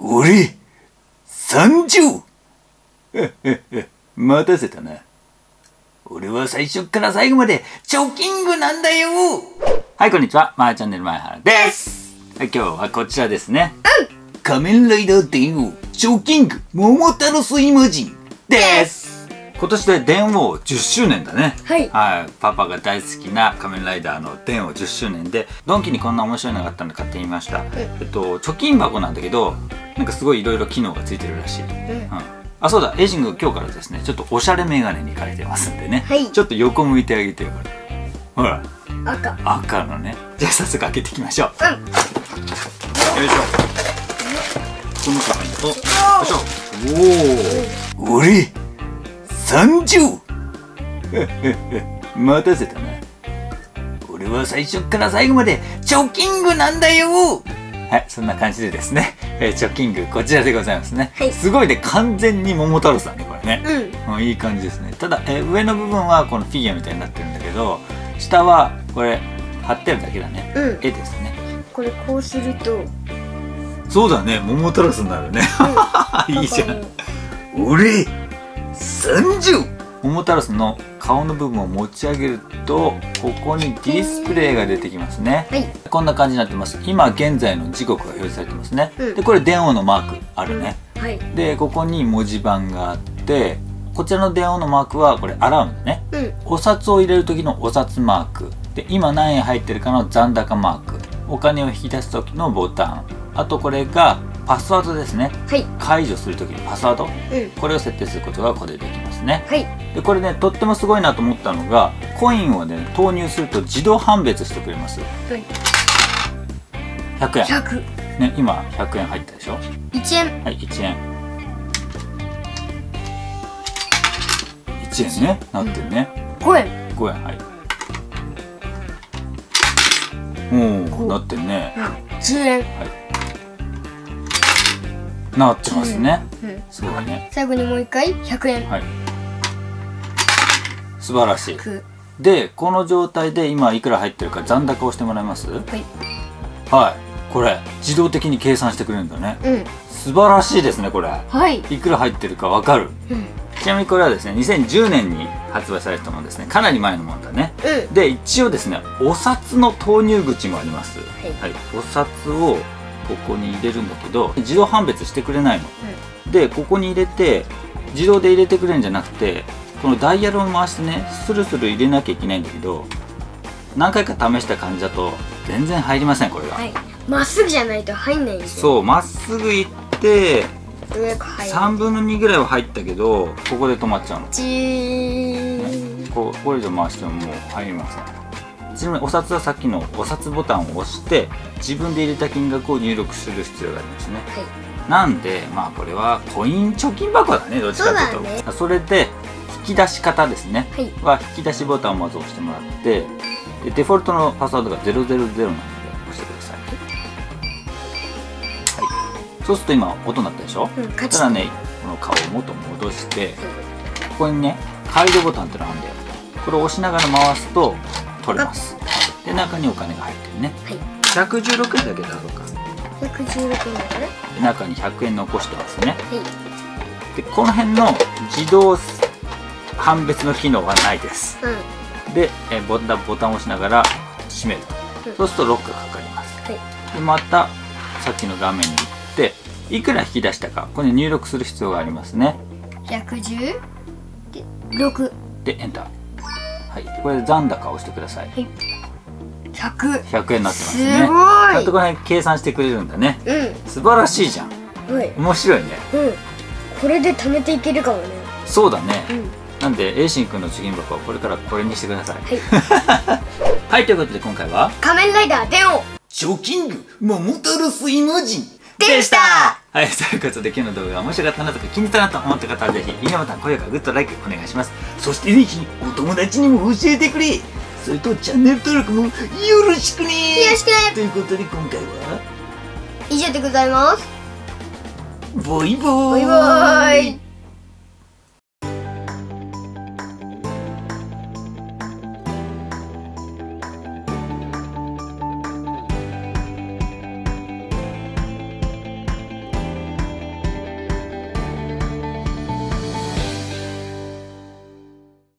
俺、参上 待たせたな。俺は最初から最後までチョキングなんだよはい、こんにちは。マーチャンネル前原です。はい、今日はこちらですね。仮面ライダー電王、チョキング、桃太郎スイマジンです。今年で電王10周年だね。はいはい。パパが大好きな仮面ライダーの電王10周年で、ドンキにこんな面白いのがあったので買ってみました。えっと、貯金箱なんだけど、なんかすごいいろいろ機能がついてるらしい。うん。あ、そうだ、エイジング今日からですね、ちょっとおしゃれメガネに変えてますんでね。はいちょっと横向いてあげてよ。ほら、赤赤のね。じゃあ早速開けていきましょう。うんよいしょ。この中にと、よいしょ。おお。俺、参上待たせたな。俺は最初から最後までチョキングなんだよはい、そんな感じでですね、えーチョキングこちらでございますね。はい。すごいね、完全に桃太郎さんね、これね。うん。うん、いい感じですね。ただ、えー上の部分はこのフィギュアみたいになってるんだけど下はこれ貼ってるだけだね、うん。絵ですね。これこうすると。そうだね。桃太郎さんになるね。いいじゃん。俺参上桃太郎さんの顔の部分を持ち上げるとここにディスプレイが出てきますね。はい。こんな感じになってます。今現在の時刻が表示されてますね、うん。でこれ電王のマークあるね、はい。でここに文字盤があってこちらの電王のマークはこれアラウンドね。うん。お札を入れる時のお札マーク。で今何円入ってるかの残高マーク。お金を引き出す時のボタン。あとこれがパスワードですね。はい。解除する時のパスワード。うん。これを設定することがここでできますね。はい。でこれねとってもすごいなと思ったのがコインをね投入すると自動判別してくれます。はい。100円。100ね今100円入ったでしょ？1円。はい1円。1円ねなってるね、5円。5円はい。おおなってるね。10円なってますね。うん。すごいね。最後にもう一回100円。はい。素晴らしい。く。でこの状態で今いくら入ってるか残高をしてもらえます？はい。はい。これ自動的に計算してくれるんだね。うん。素晴らしいですねこれ。はい。いくら入ってるかわかる？うん。ちなみにこれはですね2010年に発売されたものですね。かなり前のものだね。うん。で一応ですねお札の投入口もあります。い。はい、お札をここに入れるんだけど自動判別してくれないの。でここに入れて自動で入れてくれるんじゃなくてこのダイヤルを回してねスルスル入れなきゃいけないんだけど何回か試した感じだと全然入りませんこれが、はい。まっすぐじゃないと入んないんですよ。そうまっすぐ行って上から入る。3分の2ぐらいは入ったけどここで止まっちゃうの。これ以上回してももう入りませんちなみにお札はさっきのお札ボタンを押して自分で入れた金額を入力する必要がありますね。はい。なんでまあこれはコイン貯金箱だねどっちかというと。それで引き出し方ですね。はい。は引き出しボタンをまず押してもらってでデフォルトのパスワードが000なので押してください、はい、そうすると今音鳴ったでしょ？うんただねこの顔を元戻してここにね解除ボタンってのがあるんだよ。これを押しながら回すと取れます。で中にお金が入ってるね。はい。116円だけ出そうか。116円だから。で中に100円残してますね。はい。でこの辺の自動判別の機能はないです。うん。でえボタンボタンを押しながら閉めるうん。そうするとロックがかかります。はい。でまたさっきの画面に行っていくら引き出したかこれに入力する必要がありますね。110で6でエンターはい。でこれで残高を押してください。100 100円になってますすねごちゃんといこの辺計算してくれるんだね。うん。素晴らしいじゃん。はい。面白いね。うん。これで貯めていけるかもね。そうだね。うん。なんでエイシンくんの貯金箱はこれからこれにしてください。はい。はいということで今回は？仮面ライダー電王貯金 ing モモタロスイマジンでした。はい、ということで今日の動画が面白かったなとか気に入ったなと思った方はぜひいいねボタン、高評価、グッド、ライクお願いします。そしてぜひお友達にも教えてくれ。それとチャンネル登録もよろしくね。よろしく。ねということで今回は？以上でございます。バイバーイ。バイイ